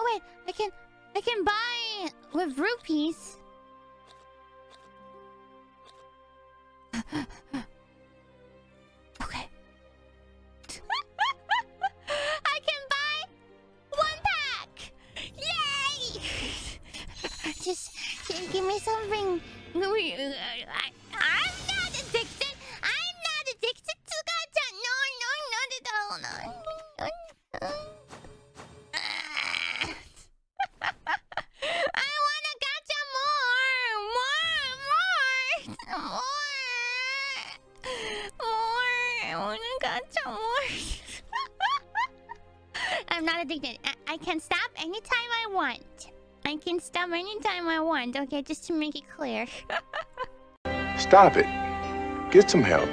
Oh wait, I can I can buy with rupees. okay. I can buy one pack. Yay! Just, give me something. Uh, I, I'm not addicted. I'm not addicted to gacha. No, no, not at all. No. To gacha more. I'm not addicted. I, I can stop anytime I want. I can stop anytime I want. Okay, just to make it clear. Stop it. Get some help.